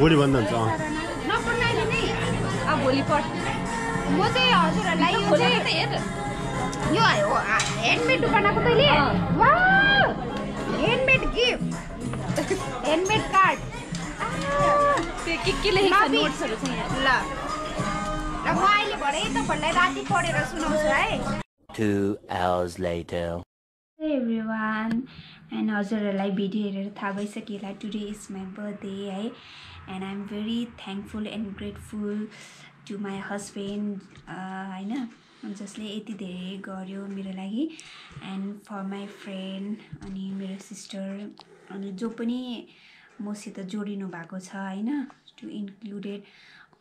भोलि भन्दा हुन्छ म चाहिँ हजुरहरूलाई यो चाहिँ यो ह्यान्डमेड बनाएको तैँले? ह्यान्डमेड गिफ्ट ह्यान्डमेड कार्ड त्यो के के लेखेको छ। नोट्सहरू ल। र म अहिले भरे तपाईँहरूलाई राति पढेर सुनाउँछु है। Two hours later. Every one and हजुरहरूलाई भिडियो हेरेर थाहा भइसक्यो होला टुडे इज माई बर्थडे है? And I am very thankful and grateful to my husband होइन? जसले यति धेरै गर्यो मेरो लागि. एन्ड फर माई फ्रेन्ड अनि मेरो सिस्टर अनि जो पनि मसित जोडिनु भएको छ होइन? To included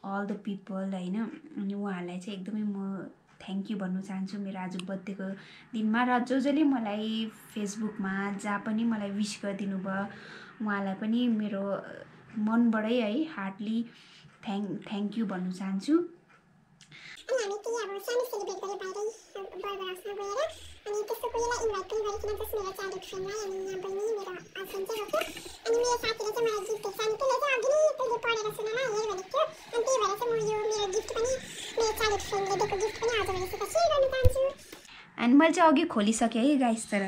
all the people होइन? अनि उहाँहरूलाई चाहिँ एकदमै म थ्याङ्क यू भन्नु चाहन्छु मेरो आज बर्थडेको दिनमा र जो जसले मलाई फेसबुकमा जहाँ पनि मलाई विस गरिदिनु भयो उहाँलाई पनि मेरो मनबाटै है हार्टली थ्याङ्क थ्याङ्क यू भन्नु चाहन्छु। साथीले मलाई गिफ्ट त्यसले चाहिँ अघि पढेर हेर भनेको थियो। अनि भएर चाहिँ म यो मेरो गिफ्ट पनि एन्ड मैले चाहिँ अघि खोलिसकेँ है गाइस तर।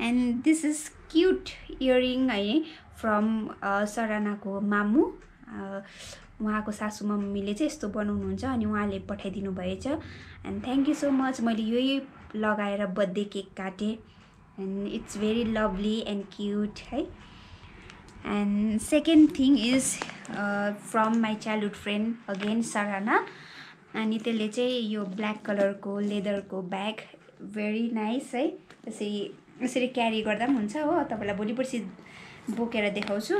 And this is cute earring है फ्रम सरानाको मामु। उहाँको सासु मम्मीले चाहिँ यस्तो बनाउनुहुन्छ अनि उहाँले पठाइदिनु भएछ। And thank you so much मैले यही लगाएर बर्थडे केक काटेँ। And it's very lovely and cute है। And second thing is from my childhood friend again Sarana अनि त्यसले चाहिँ यो ब्ल्याक कलरको लेदरको ब्याग भेरी नाइस है। यसरी यसरी क्यारी गर्दा पनि हुन्छ हो। तपाईँलाई भोलि पर्सि बोकेर देखाउँछु।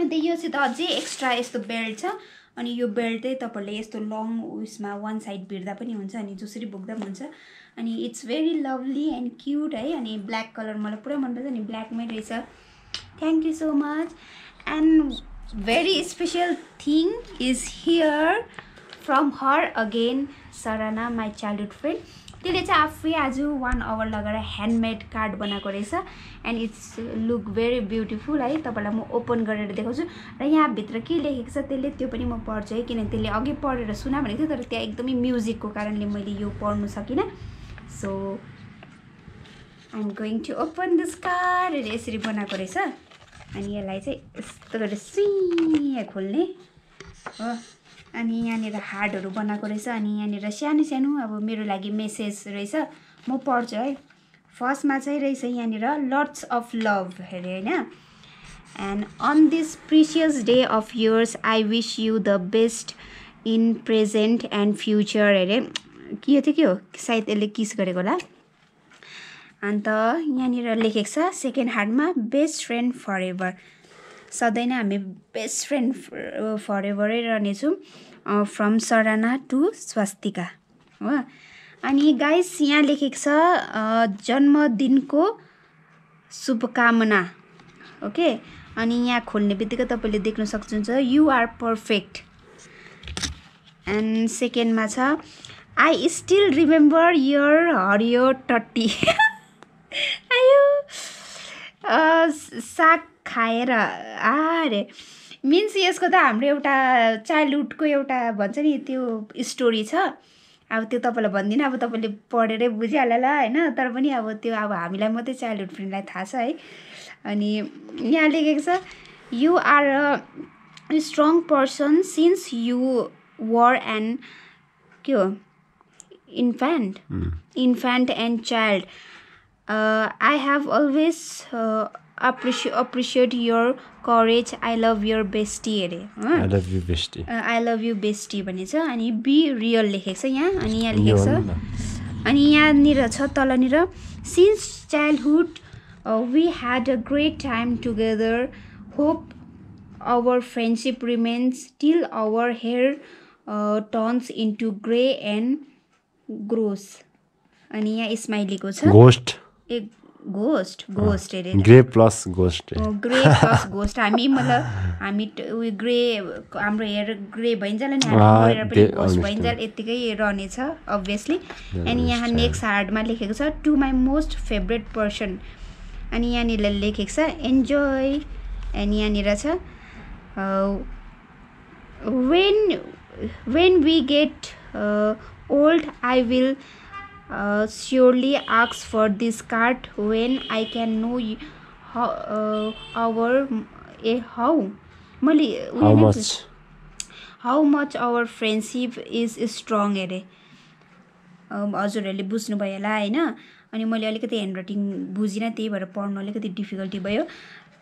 अन्त योसित अझै एक्स्ट्रा यस्तो बेल्ट छ। अनि यो बेल्ट चाहिँ तपाईँहरूले यस्तो लङ उयसमा वान साइड भिर्दा पनि हुन्छ अनि जसरी बोक्दा पनि हुन्छ। अनि it's very lovely and cute है। अनि ब्ल्याक कलर मलाई पुरा मनपर्छ अनि ब्ल्याकमै रहेछ। Thank you so much and very special thing is here from her again Sarana my childhood friend त्यसले चाहिँ आफै आज वान आवर लगाएर ह्यान्डमेड कार्ड बनाएको रहेछ and it's look very beautiful है। तपाईँलाई म ओपन गरेर देखाउँछु। र यहाँभित्र के लेखेको छ त्यसले त्यो पनि म पढ्छु है। किनभने त्यसले अघि पढेर सुना भनेको थियो तर त्यहाँ एकदमै म्युजिकको कारणले मैले यो पढ्नु सकिनँ। So I'm going to open this card यसरी बनाएको रहेछ। अनि यसलाई चाहिँ यस्तो गरेर सुइँ खोल्ने। हो। अनि यहाँनिर हार्डहरू बनाएको रहेछ अनि यहाँनिर सानो सानो अब मेरो लागि मेसेज रहेछ। म पढ्छु है। फर्स्टमा चाहिँ रहेछ यहाँनिर लट्स अफ लभ अरे होइन। And on this precious day of yours I wish you the best in present and future अरे के यो चाहिँ के हो? सायद यसले किस गरेको होला? अन्त यहाँनिर लेखेको छ सेकेन्ड हार्डमा बेस्ट फ्रेन्ड फर एभर सधैँ नै हामी बेस्ट फ्रेन्ड फर एभरै रहनेछौँ फ्रम सराना टु स्वास्तिका हो। अनि गाइस यहाँ लेखेको छ जन्मदिनको शुभकामना ओके अनि यहाँ खोल्ने बित्तिकै तपाईँले देख्न सक्नुहुन्छ यु आर पर्फेक्ट एन्ड सेकेन्डमा छ आई स्टिल रिमेम्बर यर हरियो टट्टी आयो साग खाएर अरे मिन्स यसको त हाम्रो एउटा चाइल्डहुडको एउटा भन्छ नि त्यो स्टोरी छ। अब त्यो तपाईँलाई भन्दिनँ अब तपाईँले पढेरै बुझिहाल्ला होला होइन? तर पनि अब त्यो अब हामीलाई मात्रै चाइल्डहुड फ्रेन्डलाई थाहा छ है। अनि यहाँ लेखेको छ you are a strong person since you were and के हो? Infant infant and child I have always appreciate appreciate your courage I love your bestie अरे। I love you bestie I love you bestie भन्ने छ अनि be real लेखेको छ यहाँ। अनि यहाँ लेखेको छ। अनि यहाँनिर छ तलनिर। Since childhood we had a great time together hope our friendship remains till our hair turns into grey and grows अनि यहाँ स्माइलीको छ। घोस्ट एक घोस्ट घोस्ट अरे grey plus ghost grey plus ghost हामी मतलब हामी उयो ग्रे हाम्रो हेयर ग्रे भइन्जेल अनि हामी Ah, पनि घोस्ट. भइन्जेल यत्तिकै रहनेछ अभियसली अनि यहाँ नेक्स्ट हार्डमा लेखेको छ to my most favourite person अनि यहाँनिर लेखेको छ एन्जोय अनि यहाँनिर छ when when we get old I will surely आक्स for this card when I can know our uh how मैले how much our friendship is strong अरे हजुरहरूले बुझ्नुभयो होला होइन? अनि मैले अलिकति ह्यान्ड राइटिङ बुझिनँ त्यही भएर पढ्नु अलिकति डिफिकल्टी भयो।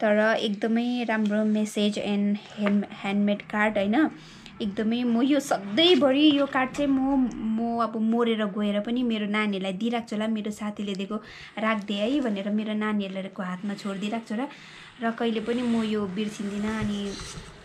तर एकदमै राम्रो message and hand handmade card होइन? एकदमै म यो सधैँभरि यो कार्ड चाहिँ म म अब मोरेर गएर पनि मेरो नानीहरूलाई दिइराख्छु होला। मेरो साथीले दिएको राखिदिए है भनेर मेरो नानीहरूको हातमा छोडिदिइराख्छु होला। र कहिले पनि म यो बिर्सिँदिनँ अनि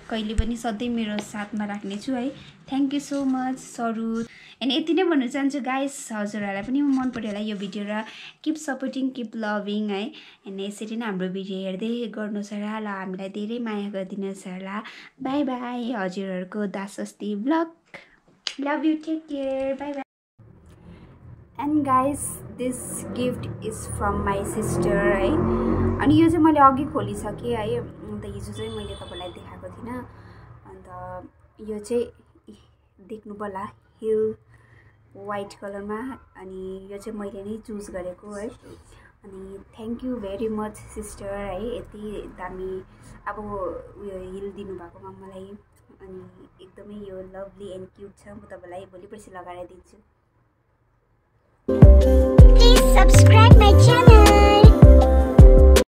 कहिले पनि सधैँ मेरो साथमा राख्नेछु है। थ्याङ्क यू सो मच सरू अनि यति नै भन्न चाहन्छु गाइस हजुरहरूलाई पनि मन पऱ्यो होला यो भिडियो र किप सपोर्टिङ किप लभिङ है। अनि यसरी नै हाम्रो भिडियो हेर्दै गर्नुहोस् होला ल हामीलाई धेरै माया गरिदिनुहोस् होला। बाई बाई हजुरहरूको दासस्ती blog love you take care bye bye and guys this gift is from my sister है। अनि यो चाहिँ मैले अघि खोलिसकेँ है। अन्त हिजो चाहिँ मैले तपाईँलाई थिइनँ अन्त यो चाहिँ देख्नु होला हिल वाइट कलरमा। अनि यो चाहिँ मैले नै चुज गरेको है। अनि thank you very much sister है। यति दामी अब उयो हिल दिनुभएकोमा मलाई। अनि एकदमै यो लभली एन्ड क्युट छ। म तपाईँलाई भोलि पर्सि लगाएर दिन्छु।